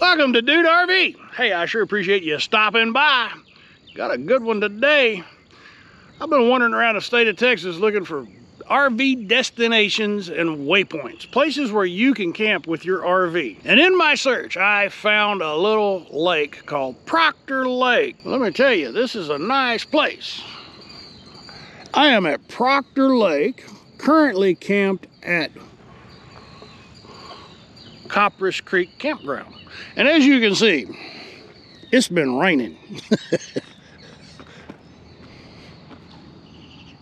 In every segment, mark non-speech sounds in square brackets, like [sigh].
Welcome to Dude RV. Hey, I sure appreciate you stopping by. Got a good one today. I've been wandering around the state of Texas looking for RV destinations and waypoints, places where you can camp with your RV. And in my search, I found a little lake called Proctor Lake. Let me tell you, this is a nice place. I am at Proctor Lake, currently camped at Copperas Creek Campground. And as you can see, it's been raining. [laughs]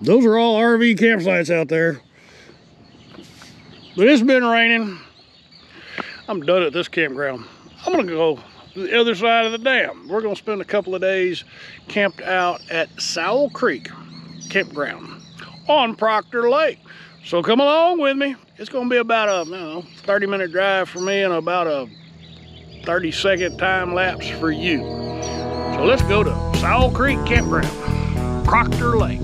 Those are all RV campsites out there. But it's been raining. I'm done at this campground. I'm gonna go to the other side of the dam. We're gonna spend a couple of days camped out at Sowell Creek Campground on Proctor Lake. So come along with me. It's gonna be about a know, 30 minute drive for me and about a 30 second time lapse for you. So let's go to Sowell Creek Campground, Proctor Lake.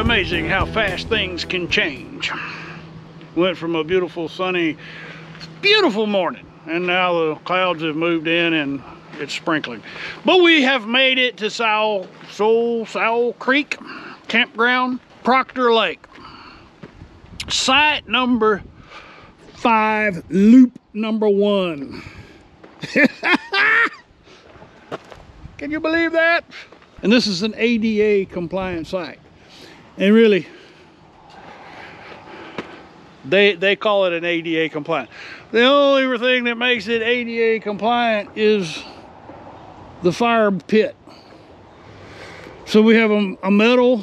Amazing how fast things can change. Went from a beautiful, sunny, beautiful morning, and now the clouds have moved in and it's sprinkling. But we have made it to Sowell, Soul, Sowell Creek Campground, Proctor Lake. Site number five, loop number one. [laughs] Can you believe that? And this is an ADA compliant site. And really, they, they call it an ADA compliant. The only thing that makes it ADA compliant is the fire pit. So we have a, a metal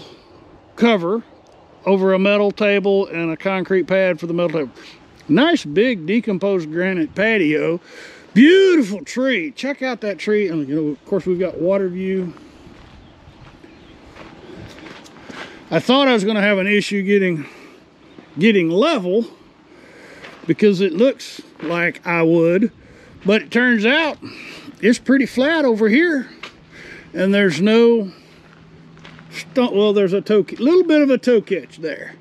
cover over a metal table and a concrete pad for the metal table. Nice big decomposed granite patio. Beautiful tree. Check out that tree. And you know, of course, we've got water view I thought I was going to have an issue getting getting level because it looks like I would, but it turns out it's pretty flat over here and there's no well there's a toe little bit of a toe catch there.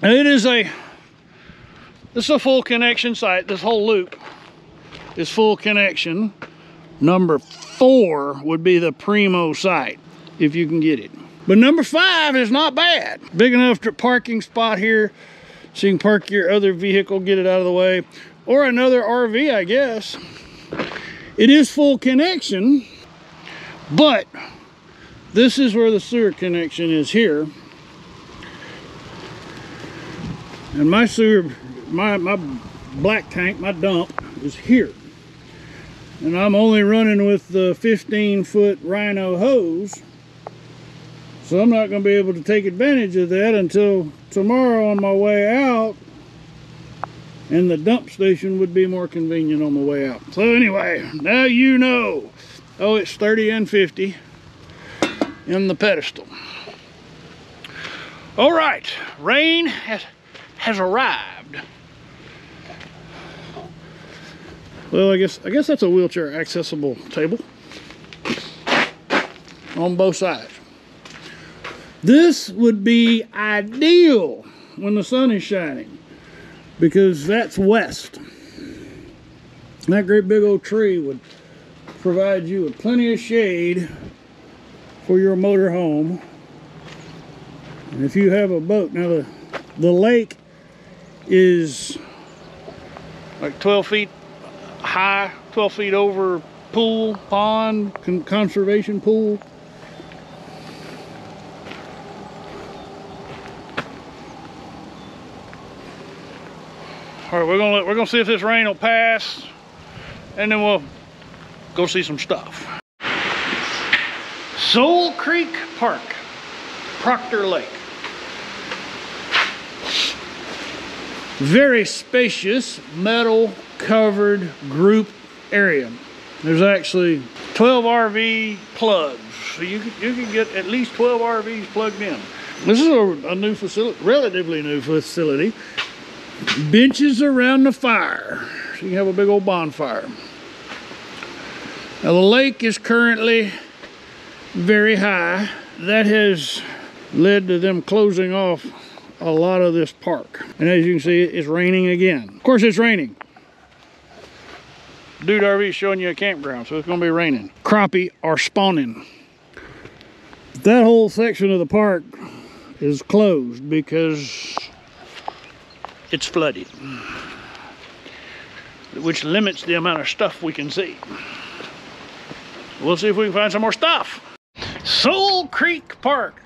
And it is a this is a full connection site. This whole loop is full connection. Number four would be the primo site if you can get it but number five is not bad. Big enough parking spot here so you can park your other vehicle, get it out of the way. Or another RV, I guess. It is full connection, but this is where the sewer connection is here. And my sewer, my, my black tank, my dump is here. And I'm only running with the 15 foot Rhino hose so I'm not going to be able to take advantage of that until tomorrow on my way out. And the dump station would be more convenient on the way out. So anyway, now you know. Oh, it's 30 and 50 in the pedestal. All right, rain has, has arrived. Well, I guess I guess that's a wheelchair accessible table on both sides. This would be ideal when the sun is shining because that's west. That great big old tree would provide you with plenty of shade for your motor home. And if you have a boat, now the, the lake is like 12 feet high, 12 feet over pool, pond, con conservation pool. All right, we're gonna we're gonna see if this rain will pass, and then we'll go see some stuff. Soul Creek Park, Proctor Lake. Very spacious metal covered group area. There's actually 12 RV plugs. So you can, you can get at least 12 RVs plugged in. This is a, a new facility, relatively new facility. Benches around the fire. So you can have a big old bonfire. Now the lake is currently very high. That has led to them closing off a lot of this park. And as you can see, it's raining again. Of course it's raining. Dude RV is showing you a campground, so it's gonna be raining. Crappie are spawning. That whole section of the park is closed because it's flooded, which limits the amount of stuff we can see. We'll see if we can find some more stuff. Soul Creek Park,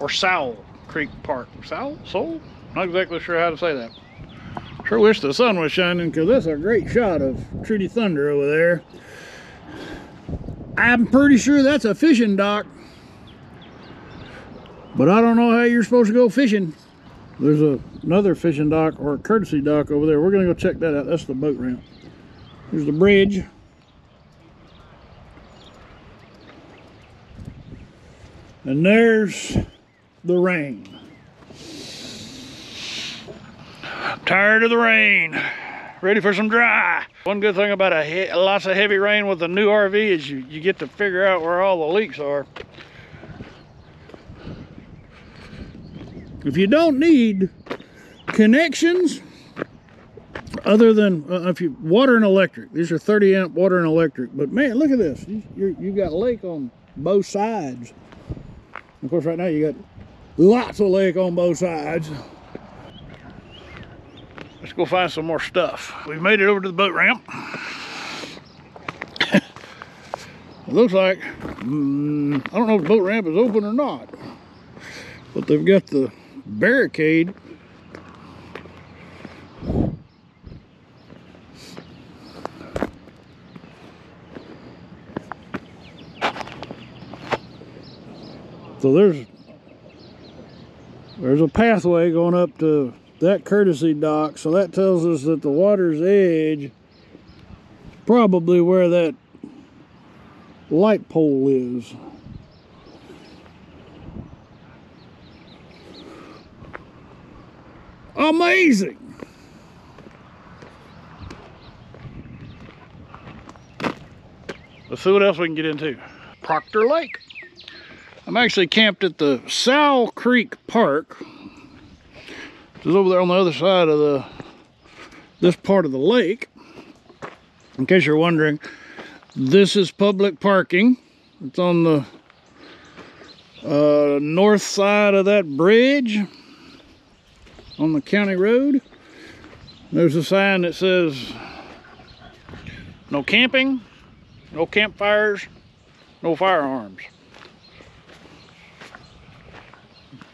or Soul Creek Park. Soul? Soul? Not exactly sure how to say that. Sure wish the sun was shining because that's a great shot of Trudy Thunder over there. I'm pretty sure that's a fishing dock. But I don't know how you're supposed to go fishing. There's a, another fishing dock or courtesy dock over there. We're going to go check that out. That's the boat ramp. There's the bridge. And there's the rain. Tired of the rain. Ready for some dry. One good thing about a lots of heavy rain with a new RV is you, you get to figure out where all the leaks are. If you don't need connections other than uh, if you water and electric, these are 30 amp water and electric. But man, look at this. You, you, got lake on both sides. Of course, right now you got lots of lake on both sides. Let's go find some more stuff. We've made it over to the boat ramp. it looks like, mm, I don't know if the boat ramp is open or not, but they've got the barricade So there's there's a pathway going up to that courtesy dock. So that tells us that the water's edge is probably where that light pole is. Amazing! Let's see what else we can get into. Proctor Lake. I'm actually camped at the Sow Creek Park. It's over there on the other side of the this part of the lake. In case you're wondering, this is public parking. It's on the uh, north side of that bridge on the county road. There's a sign that says no camping, no campfires, no firearms.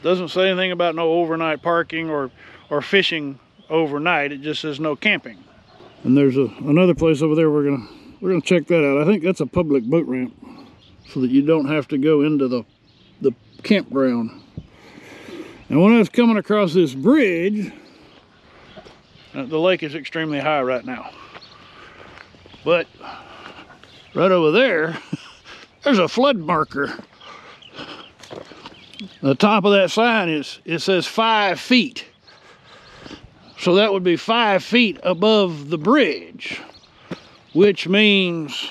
Doesn't say anything about no overnight parking or, or fishing overnight. It just says no camping. And there's a, another place over there we're gonna we're gonna check that out. I think that's a public boat ramp so that you don't have to go into the the campground. And when I was coming across this bridge, uh, the lake is extremely high right now. But right over there, [laughs] there's a flood marker the top of that sign is it says five feet so that would be five feet above the bridge which means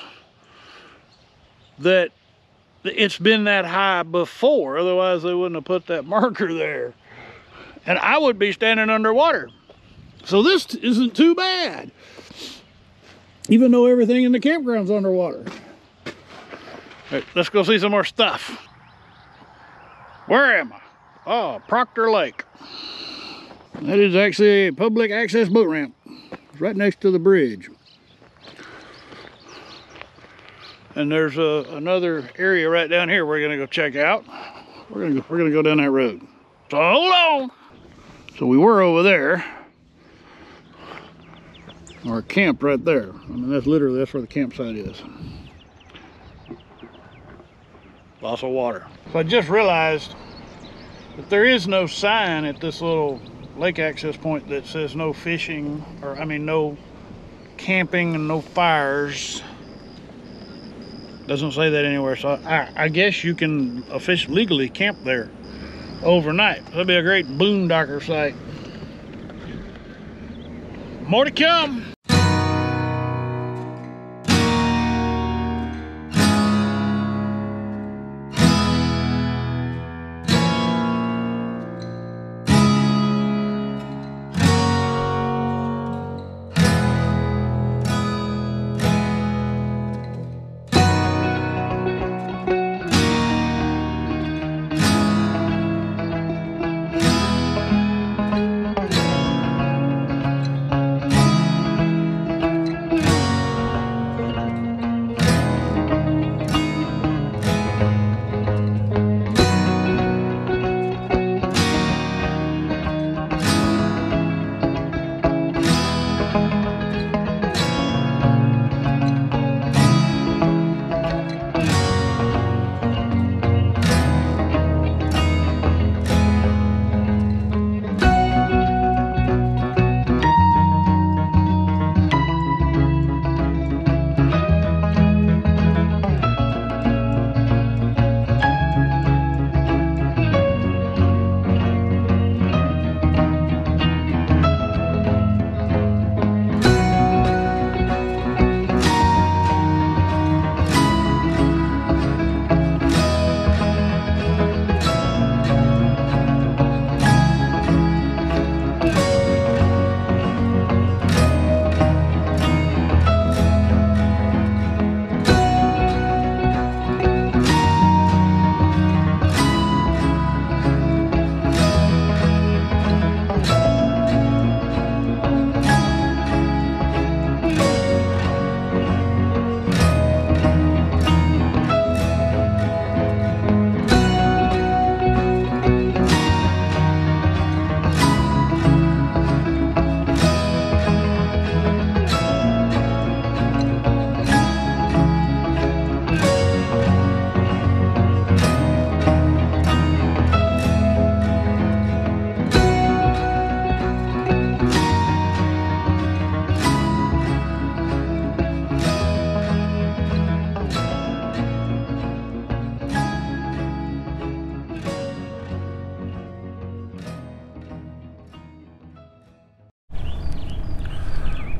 that it's been that high before otherwise they wouldn't have put that [laughs] marker there and I would be standing underwater so this isn't too bad even though everything in the campground's underwater let's go see some more stuff where am I? Oh, Proctor Lake. That is actually a public access boat ramp. It's right next to the bridge. And there's a, another area right down here we're gonna go check out. We're gonna go, we're gonna go down that road. So hold on. So we were over there. or camp right there. I mean, that's literally, that's where the campsite is. Lots of water. So I just realized that there is no sign at this little lake access point that says no fishing, or I mean, no camping and no fires. Doesn't say that anywhere, so I, I guess you can officially legally camp there overnight. That'll be a great boondocker site. More to come.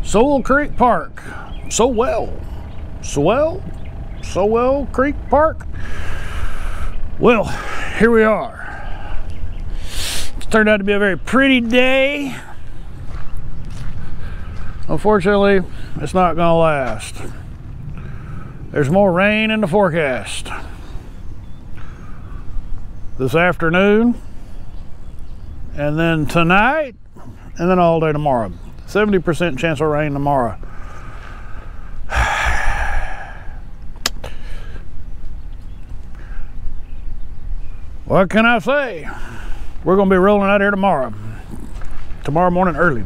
Sowell Creek Park. So well. So well. Sowell Creek Park. Well, here we are. It's turned out to be a very pretty day. Unfortunately, it's not going to last. There's more rain in the forecast. This afternoon, and then tonight, and then all day tomorrow. 70% chance of rain tomorrow. What can I say? We're going to be rolling out here tomorrow. Tomorrow morning early.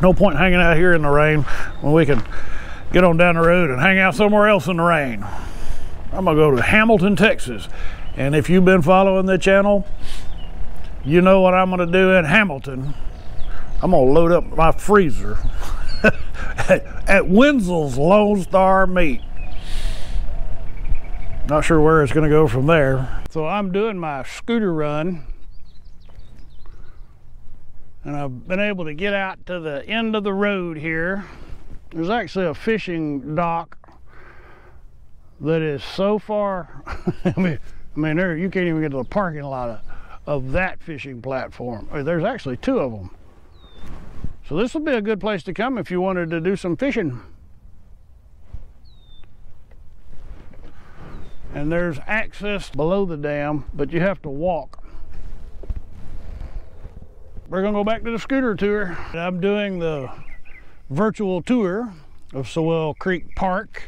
No point hanging out here in the rain when we can get on down the road and hang out somewhere else in the rain. I'm going to go to Hamilton, Texas. And if you've been following the channel, you know what I'm going to do in Hamilton I'm gonna load up my freezer [laughs] at Wenzel's Lone Star Meat. Not sure where it's gonna go from there. So I'm doing my scooter run and I've been able to get out to the end of the road here. There's actually a fishing dock that is so far, [laughs] I mean, I mean there, you can't even get to the parking lot of, of that fishing platform. There's actually two of them. So this will be a good place to come if you wanted to do some fishing. And there's access below the dam, but you have to walk. We're gonna go back to the scooter tour. I'm doing the virtual tour of Sowell Creek Park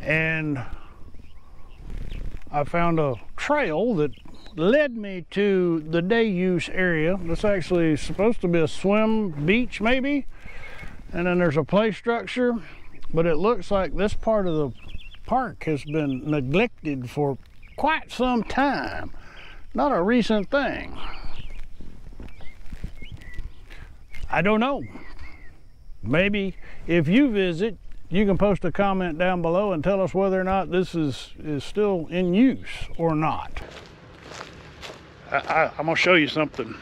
and I found a trail that led me to the day use area. That's actually supposed to be a swim beach, maybe. And then there's a play structure, but it looks like this part of the park has been neglected for quite some time. Not a recent thing. I don't know. Maybe if you visit, you can post a comment down below and tell us whether or not this is, is still in use or not. I, I'm gonna show you something.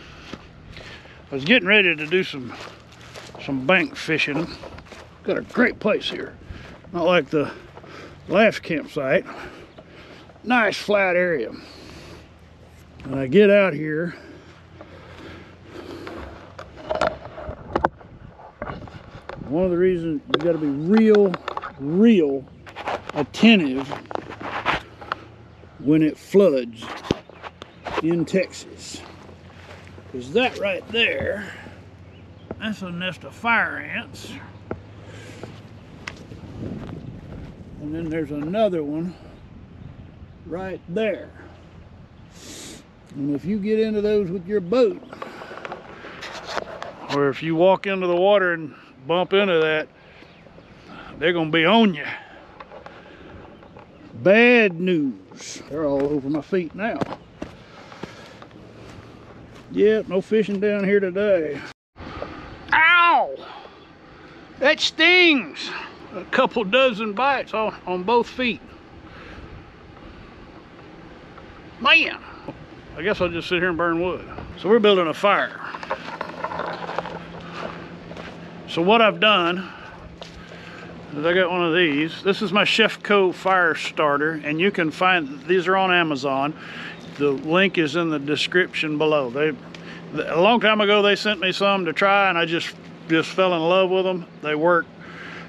I was getting ready to do some some bank fishing. Got a great place here. Not like the last campsite. Nice flat area. And I get out here one of the reasons you got to be real, real attentive when it floods in Texas. Because that right there, that's a nest of fire ants. And then there's another one right there. And if you get into those with your boat, or if you walk into the water and bump into that, they're gonna be on you. Bad news. They're all over my feet now. Yep, no fishing down here today. Ow! That stings! A couple dozen bites on, on both feet. Man! I guess I'll just sit here and burn wood. So we're building a fire. So what I've done I got one of these. This is my Chefco fire starter and you can find, these are on Amazon. The link is in the description below. They, a long time ago they sent me some to try and I just just fell in love with them. They work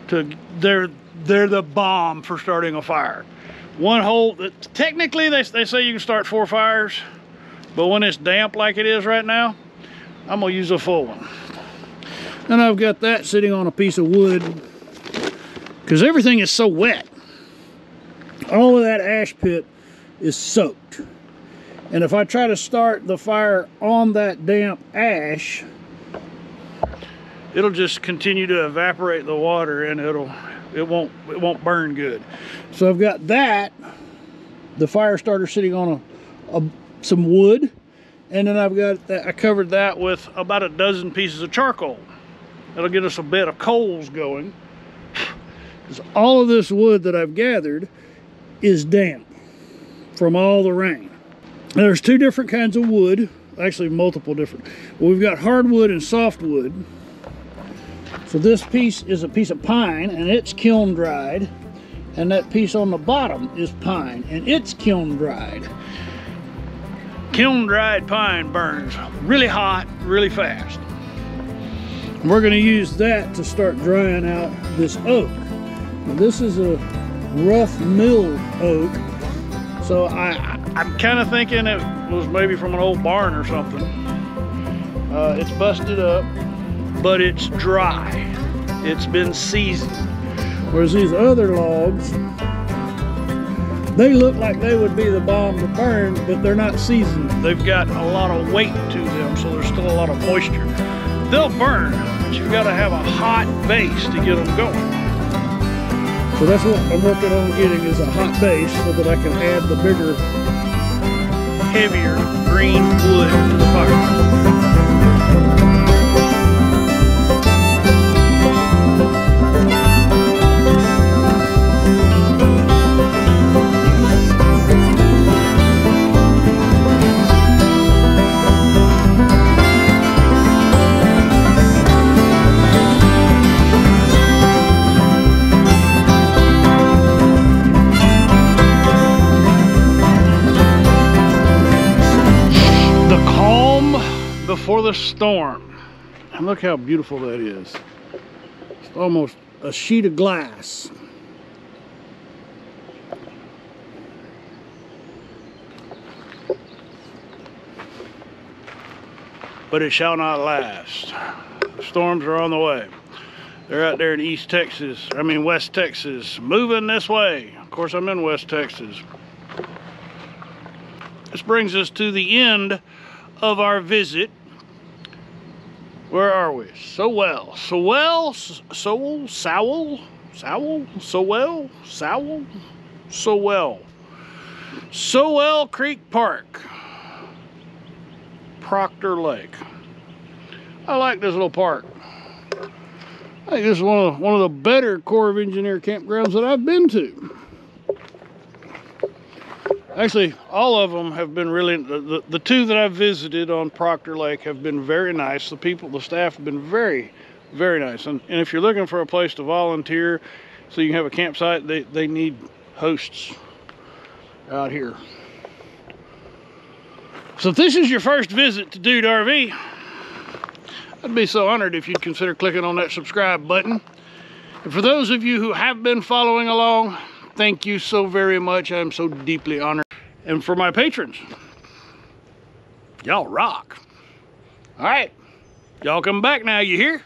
to, they're, they're the bomb for starting a fire. One hole, technically they, they say you can start four fires, but when it's damp like it is right now, I'm gonna use a full one. And I've got that sitting on a piece of wood because everything is so wet. All of that ash pit is soaked. And if I try to start the fire on that damp ash, it'll just continue to evaporate the water and it'll it won't it won't burn good. So I've got that, the fire starter sitting on a, a some wood, and then I've got that, I covered that with about a dozen pieces of charcoal. That'll get us a bed of coals going. All of this wood that I've gathered is damp from all the rain. There's two different kinds of wood, actually multiple different. We've got hardwood and softwood. So this piece is a piece of pine and it's kiln dried. And that piece on the bottom is pine and it's kiln dried. Kiln dried pine burns really hot, really fast. We're going to use that to start drying out this oak. This is a rough mill oak, so I, I'm kind of thinking it was maybe from an old barn or something. Uh, it's busted up, but it's dry. It's been seasoned. Whereas these other logs, they look like they would be the bomb to burn, but they're not seasoned. They've got a lot of weight to them, so there's still a lot of moisture. They'll burn, but you've got to have a hot base to get them going. So that's what I'm working on getting is a hot base so that I can add the bigger, heavier green wood to the fire. The storm. And look how beautiful that is. It's almost a sheet of glass. But it shall not last. storms are on the way. They're out there in East Texas, I mean West Texas, moving this way. Of course, I'm in West Texas. This brings us to the end of our visit Where are we? So well. So well. Soul. Sowell. Sowell, Sowell, Sowell, Sowell, Sowell, Sowell, Sowell. Sowell Creek Park. Proctor Lake. I like this little park. I think this is one of, one of the better Corps of Engineer campgrounds that I've been to. Actually, all of them have been really, the, the, two that I've visited on Proctor Lake have been very nice. The people, the staff have been very, very nice. And, and if you're looking for a place to volunteer so you can have a campsite, they, they need hosts out here. So if this is your first visit to Dude RV, I'd be so honored if you'd consider clicking on that subscribe button. And for those of you who have been following along, thank you so very much. I'm so deeply honored. And for my patrons, y'all rock. All right, y'all come back now, you hear?